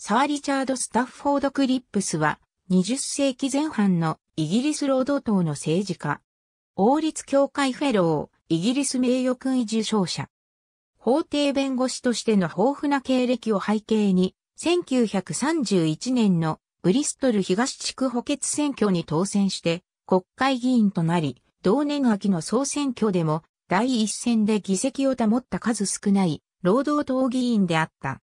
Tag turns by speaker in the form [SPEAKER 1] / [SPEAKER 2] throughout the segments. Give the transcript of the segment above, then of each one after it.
[SPEAKER 1] サー・リチャード・スタッフォード・クリップスは、20世紀前半のイギリス労働党の政治家。王立協会フェロー、イギリス名誉勲位受賞者。法廷弁護士としての豊富な経歴を背景に、1931年のブリストル東地区補欠選挙に当選して国会議員となり、同年秋の総選挙でも第一線で議席を保った数少ない労働党議員であった。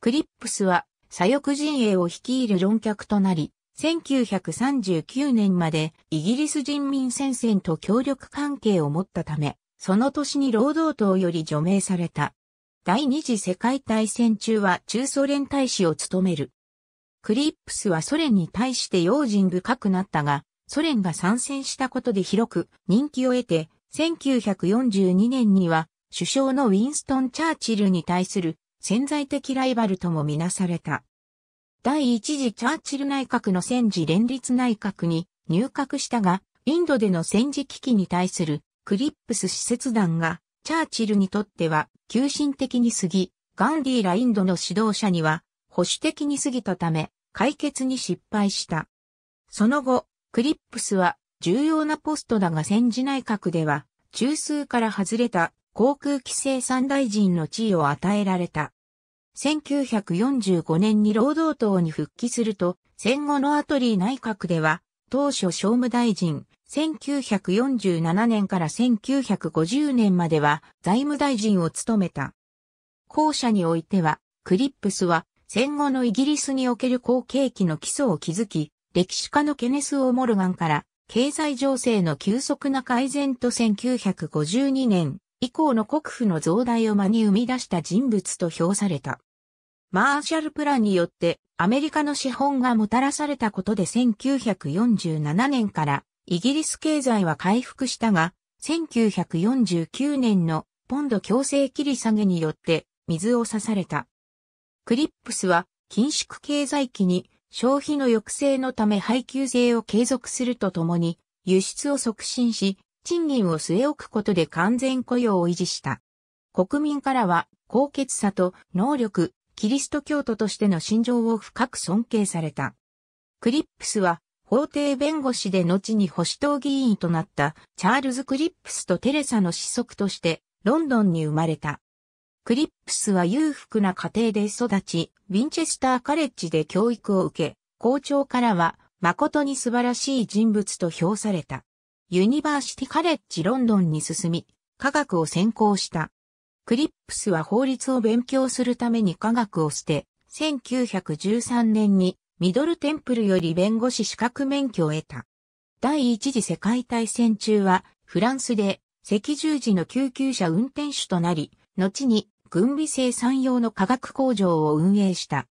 [SPEAKER 1] クリップスは左翼陣営を率いる論客となり、1939年までイギリス人民戦線と協力関係を持ったため、その年に労働党より除名された。第二次世界大戦中は中ソ連大使を務める。クリップスはソ連に対して用心深くなったが、ソ連が参戦したことで広く人気を得て、1942年には首相のウィンストン・チャーチルに対する潜在的ライバルともみなされた。第一次チャーチル内閣の戦時連立内閣に入閣したが、インドでの戦時危機に対するクリップス使節団が、チャーチルにとっては急進的に過ぎ、ガンディーらインドの指導者には保守的に過ぎたため、解決に失敗した。その後、クリップスは重要なポストだが戦時内閣では、中枢から外れた航空規制三大臣の地位を与えられた。1945年に労働党に復帰すると、戦後のアトリー内閣では、当初商務大臣、1947年から1950年までは財務大臣を務めた。後者においては、クリップスは戦後のイギリスにおける好景気の基礎を築き、歴史家のケネス・オー・モルガンから経済情勢の急速な改善と1952年以降の国府の増大を間に生み出した人物と評された。マーシャルプランによってアメリカの資本がもたらされたことで1947年からイギリス経済は回復したが、1949年のポンド強制切り下げによって水を差された。クリップスは緊縮経済期に消費の抑制のため配給制を継続するとともに輸出を促進し、賃金を据え置くことで完全雇用を維持した。国民からは高潔さと能力、キリスト教徒としての心情を深く尊敬された。クリップスは法廷弁護士で後に保守党議員となったチャールズ・クリップスとテレサの子息としてロンドンに生まれた。クリップスは裕福な家庭で育ち、ウィンチェスターカレッジで教育を受け、校長からは誠に素晴らしい人物と評された。ユニバーシティカレッジロンドンに進み、科学を専攻した。クリップスは法律を勉強するために科学を捨て、1913年にミドルテンプルより弁護士資格免許を得た。第一次世界大戦中はフランスで赤十字の救急車運転手となり、後に軍備生産用の化学工場を運営した。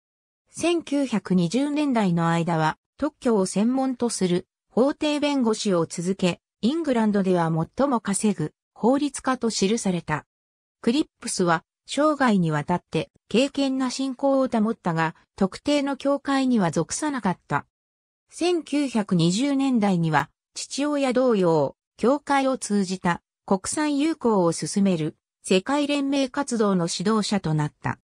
[SPEAKER 1] 1920年代の間は特許を専門とする法廷弁護士を続け、イングランドでは最も稼ぐ法律家と記された。クリップスは生涯にわたって敬虔な信仰を保ったが、特定の教会には属さなかった。1920年代には父親同様、教会を通じた国際友好を進める世界連盟活動の指導者となった。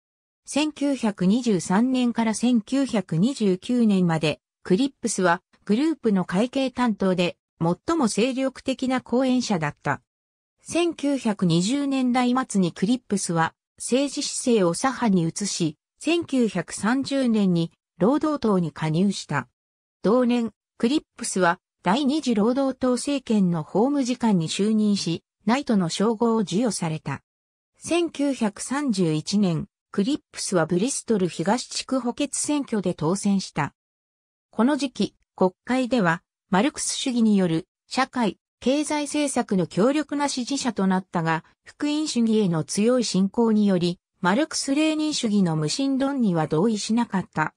[SPEAKER 1] 1923年から1929年までクリップスはグループの会計担当で最も精力的な講演者だった。1920年代末にクリップスは政治姿勢を左派に移し、1930年に労働党に加入した。同年、クリップスは第二次労働党政権の法務次官に就任し、ナイトの称号を授与された。1931年、クリップスはブリストル東地区補欠選挙で当選した。この時期、国会では、マルクス主義による社会、経済政策の強力な支持者となったが、福音主義への強い信仰により、マルクス・レーニン主義の無神論には同意しなかった。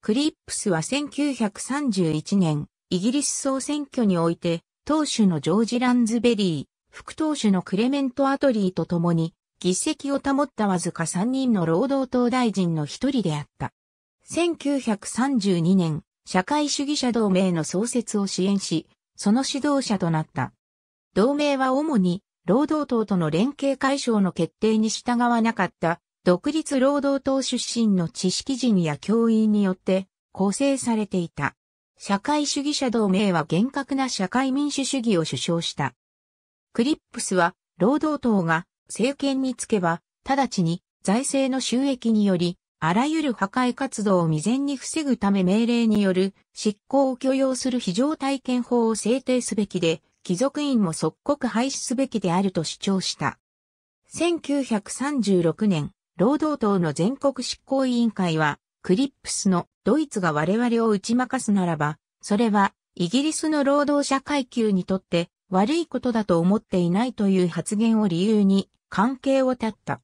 [SPEAKER 1] クリップスは1931年、イギリス総選挙において、党首のジョージ・ランズベリー、副党首のクレメント・アトリーと共に、議席を保ったわずか3人の労働党大臣の一人であった。1932年、社会主義者同盟の創設を支援し、その指導者となった。同盟は主に、労働党との連携解消の決定に従わなかった独立労働党出身の知識人や教員によって構成されていた。社会主義者同盟は厳格な社会民主主義を主張した。クリップスは労働党が政権につけば直ちに財政の収益によりあらゆる破壊活動を未然に防ぐため命令による執行を許容する非常体験法を制定すべきで、貴族院も即刻廃止すべきであると主張した。1936年、労働党の全国執行委員会は、クリップスのドイツが我々を打ち負かすならば、それはイギリスの労働者階級にとって悪いことだと思っていないという発言を理由に関係を絶った。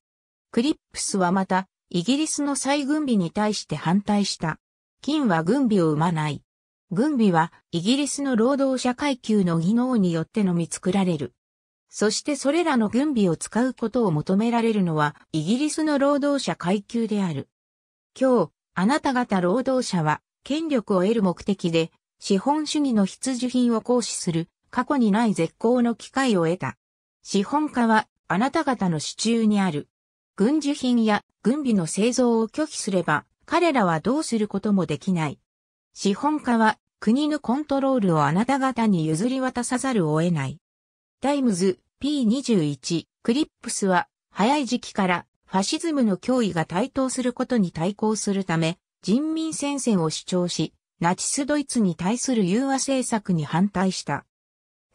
[SPEAKER 1] クリップスはまたイギリスの再軍備に対して反対した。金は軍備を生まない。軍備はイギリスの労働者階級の技能によってのみ作られる。そしてそれらの軍備を使うことを求められるのはイギリスの労働者階級である。今日、あなた方労働者は権力を得る目的で資本主義の必需品を行使する過去にない絶好の機会を得た。資本家はあなた方の手中にある。軍需品や軍備の製造を拒否すれば、彼らはどうすることもできない。資本家は国のコントロールをあなた方に譲り渡さざるを得ない。タイムズ P21 クリップスは早い時期からファシズムの脅威が台頭することに対抗するため人民戦線を主張し、ナチスドイツに対する融和政策に反対した。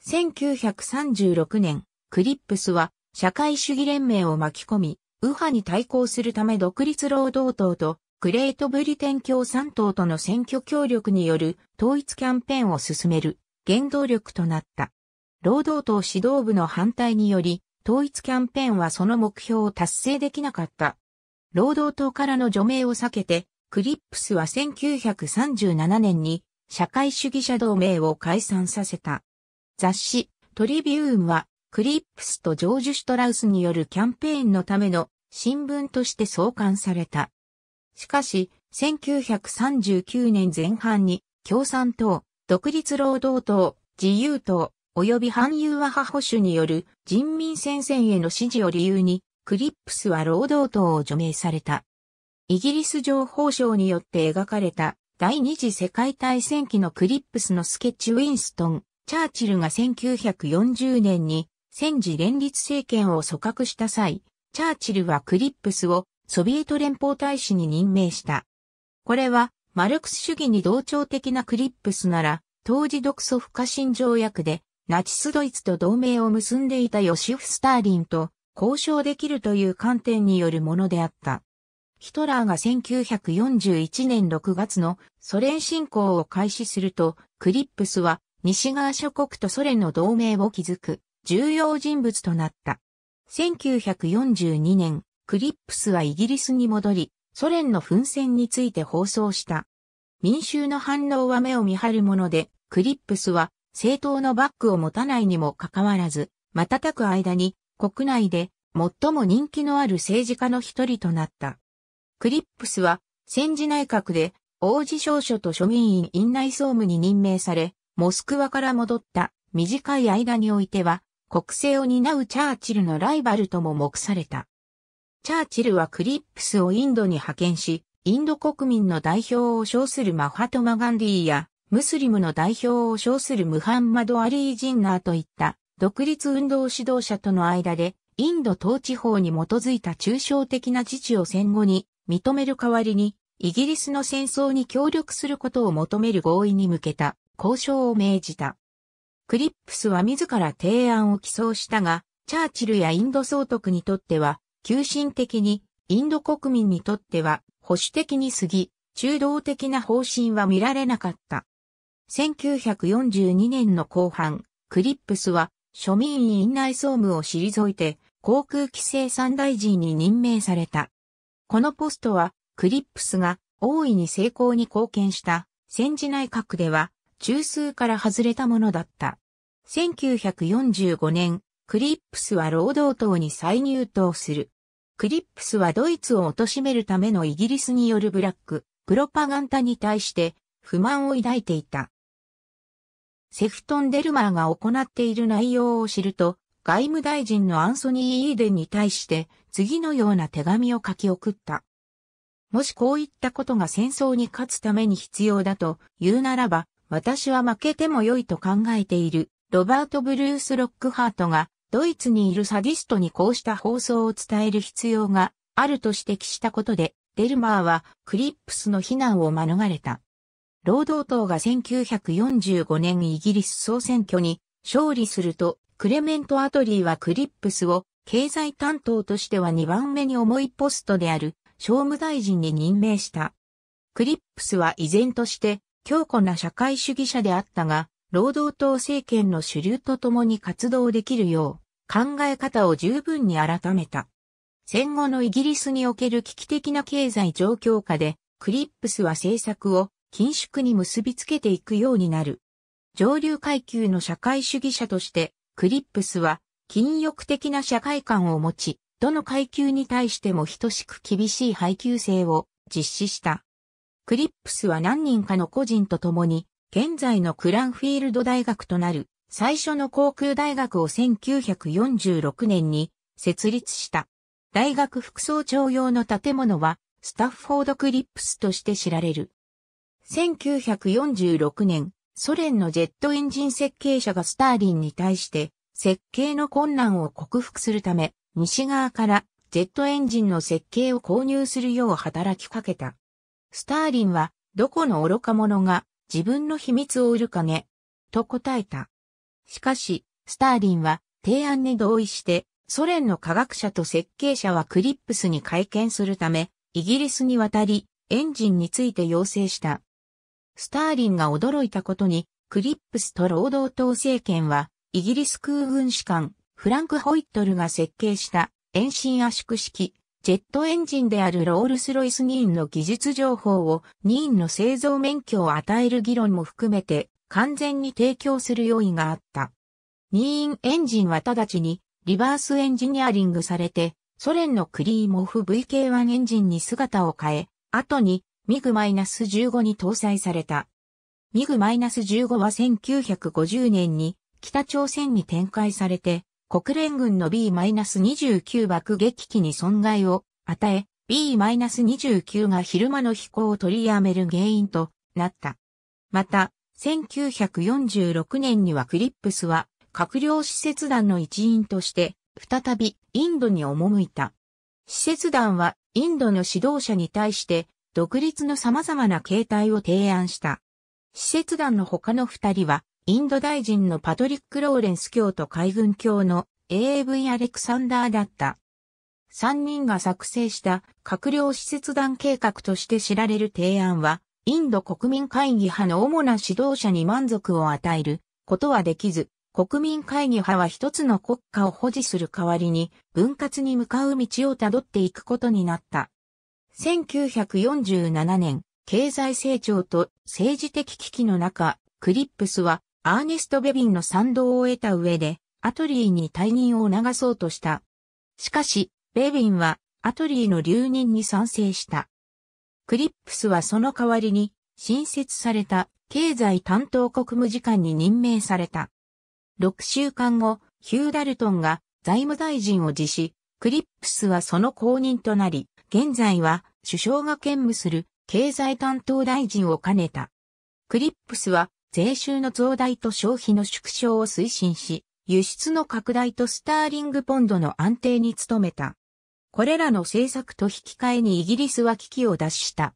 [SPEAKER 1] 1936年、クリップスは社会主義連盟を巻き込み、右派に対抗するため独立労働党とグレートブリテン共産党との選挙協力による統一キャンペーンを進める原動力となった。労働党指導部の反対により、統一キャンペーンはその目標を達成できなかった。労働党からの除名を避けて、クリップスは1937年に社会主義者同盟を解散させた。雑誌トリビューンはクリップスとジョージュ・シュトラウスによるキャンペーンのための新聞として創刊された。しかし、1939年前半に共産党、独立労働党、自由党、及び反ユー和派保守による人民戦線への支持を理由に、クリップスは労働党を除名された。イギリス情報省によって描かれた第二次世界大戦期のクリップスのスケッチウィンストン、チャーチルが1940年に戦時連立政権を組閣した際、チャーチルはクリップスをソビエト連邦大使に任命した。これは、マルクス主義に同調的なクリップスなら、当時独ソ不可侵条約で、ナチスドイツと同盟を結んでいたヨシフ・スターリンと交渉できるという観点によるものであった。ヒトラーが1941年6月のソ連侵攻を開始すると、クリップスは西側諸国とソ連の同盟を築く重要人物となった。1942年、クリップスはイギリスに戻り、ソ連の奮戦について放送した。民衆の反応は目を見張るもので、クリップスは政党のバックを持たないにもかかわらず、瞬く間に国内で最も人気のある政治家の一人となった。クリップスは戦時内閣で王子少書と庶民院院内総務に任命され、モスクワから戻った短い間においては国政を担うチャーチルのライバルとも目された。チャーチルはクリップスをインドに派遣し、インド国民の代表を称するマハトマ・ガンディーや、ムスリムの代表を称するムハンマド・アリー・ジンナーといった独立運動指導者との間で、インド統治法に基づいた抽象的な自治を戦後に認める代わりに、イギリスの戦争に協力することを求める合意に向けた交渉を命じた。クリップスは自ら提案を起草したが、チャーチルやインド総督にとっては、急進的に、インド国民にとっては、保守的に過ぎ、中道的な方針は見られなかった。1942年の後半、クリップスは、庶民院内総務を退いて、航空機生産大臣に任命された。このポストは、クリップスが大いに成功に貢献した戦時内閣では中枢から外れたものだった。1945年、クリップスは労働党に再入党する。クリップスはドイツを貶めるためのイギリスによるブラック、プロパガンダに対して不満を抱いていた。セフトン・デルマーが行っている内容を知ると、外務大臣のアンソニー・イーデンに対して次のような手紙を書き送った。もしこういったことが戦争に勝つために必要だと言うならば、私は負けても良いと考えている。ロバート・ブルース・ロックハートがドイツにいるサディストにこうした放送を伝える必要があると指摘したことで、デルマーはクリップスの非難を免れた。労働党が1945年イギリス総選挙に勝利すると、クレメント・アトリーはクリップスを経済担当としては2番目に重いポストである商務大臣に任命した。クリップスは依然として強固な社会主義者であったが、労働党政権の主流と共に活動できるよう、考え方を十分に改めた。戦後のイギリスにおける危機的な経済状況下で、クリップスは政策を緊縮に結びつけていくようになる。上流階級の社会主義者として、クリップスは禁欲的な社会観を持ち、どの階級に対しても等しく厳しい配給制を実施した。クリップスは何人かの個人と共に、現在のクランフィールド大学となる最初の航空大学を1946年に設立した。大学副総長用の建物はスタッフォードクリップスとして知られる。1946年、ソ連のジェットエンジン設計者がスターリンに対して設計の困難を克服するため、西側からジェットエンジンの設計を購入するよう働きかけた。スターリンは、どこの愚か者が自分の秘密を売るかね、と答えた。しかし、スターリンは提案に同意して、ソ連の科学者と設計者はクリップスに会見するため、イギリスに渡り、エンジンについて要請した。スターリンが驚いたことに、クリップスと労働党政権は、イギリス空軍士官、フランク・ホイットルが設計した遠心圧縮式、ジェットエンジンであるロールスロイスニーンの技術情報をニーンの製造免許を与える議論も含めて完全に提供する用意があった。ニーンエンジンは直ちにリバースエンジニアリングされて、ソ連のクリーモフ VK1 エンジンに姿を変え、後にミグ -15 に搭載された。ミグ -15 は1950年に北朝鮮に展開されて、国連軍の B-29 爆撃機に損害を与え、B-29 が昼間の飛行を取りやめる原因となった。また、1946年にはクリップスは閣僚施設団の一員として再びインドに赴いた。施設団はインドの指導者に対して独立の様々な形態を提案した。施設団の他の二人はインド大臣のパトリック・ローレンス教と海軍教の AAV アレクサンダーだった。三人が作成した閣僚施設団計画として知られる提案はインド国民会議派の主な指導者に満足を与えることはできず、国民会議派は一つの国家を保持する代わりに分割に向かう道をたどっていくことになった。1947年、経済成長と政治的危機の中、クリップスはアーネスト・ベビンの賛同を得た上で、アトリーに退任を促そうとした。しかし、ベビンはアトリーの留任に賛成した。クリップスはその代わりに新設された経済担当国務次官に任命された。6週間後、ヒューダルトンが財務大臣を辞し、クリップスはその後任となり、現在は首相が兼務する経済担当大臣を兼ねた。クリップスは税収の増大と消費の縮小を推進し、輸出の拡大とスターリングポンドの安定に努めた。これらの政策と引き換えにイギリスは危機を脱した。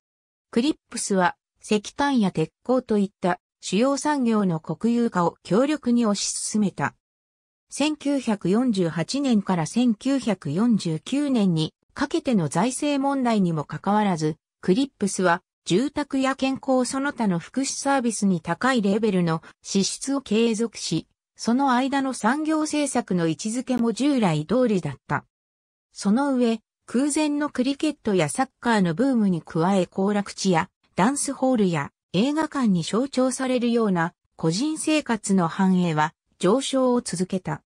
[SPEAKER 1] クリップスは石炭や鉄鋼といった主要産業の国有化を強力に推し進めた。1948年から1949年にかけての財政問題にもかかわらず、クリップスは住宅や健康その他の福祉サービスに高いレベルの支出を継続し、その間の産業政策の位置づけも従来通りだった。その上、空前のクリケットやサッカーのブームに加え行楽地やダンスホールや映画館に象徴されるような個人生活の繁栄は上昇を続けた。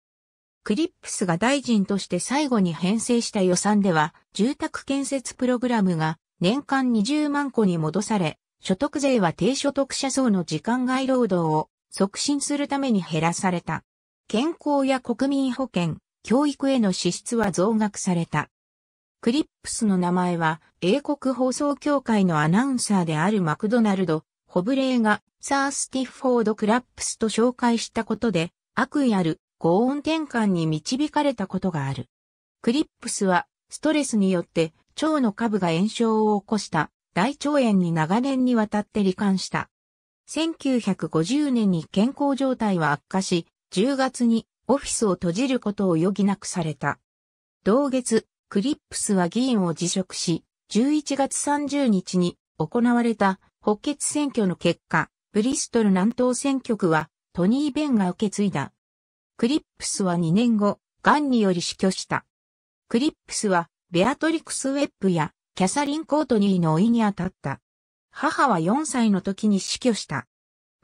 [SPEAKER 1] クリップスが大臣として最後に編成した予算では、住宅建設プログラムが年間20万個に戻され、所得税は低所得者層の時間外労働を促進するために減らされた。健康や国民保険、教育への支出は増額された。クリップスの名前は、英国放送協会のアナウンサーであるマクドナルド、ホブレーがサー・スティフォード・クラップスと紹介したことで、悪意ある語音転換に導かれたことがある。クリップスは、ストレスによって腸の下部が炎症を起こした大腸炎に長年にわたって罹患した。1950年に健康状態は悪化し、10月にオフィスを閉じることを余儀なくされた。同月、クリップスは議員を辞職し、11月30日に行われた補欠選挙の結果、ブリストル南東選挙区はトニー・ベンが受け継いだ。クリップスは2年後、癌により死去した。クリップスはベアトリクス・ウェップやキャサリン・コートニーの老いに当たった。母は4歳の時に死去した。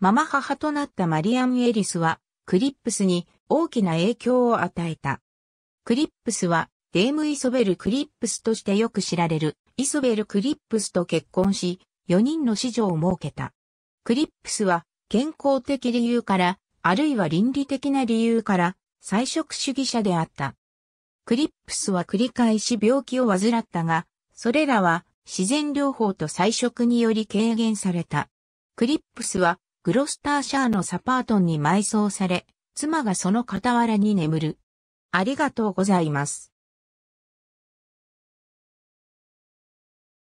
[SPEAKER 1] 継母となったマリアム・エリスはクリップスに大きな影響を与えた。クリップスはデーム・イソベル・クリップスとしてよく知られる、イソベル・クリップスと結婚し、4人の子女を設けた。クリップスは健康的理由から、あるいは倫理的な理由から、菜食主義者であった。クリップスは繰り返し病気を患ったが、それらは自然療法と菜食により軽減された。クリップスはグロスターシャーのサパートンに埋葬され、妻がその傍らに眠る。ありがとうございます。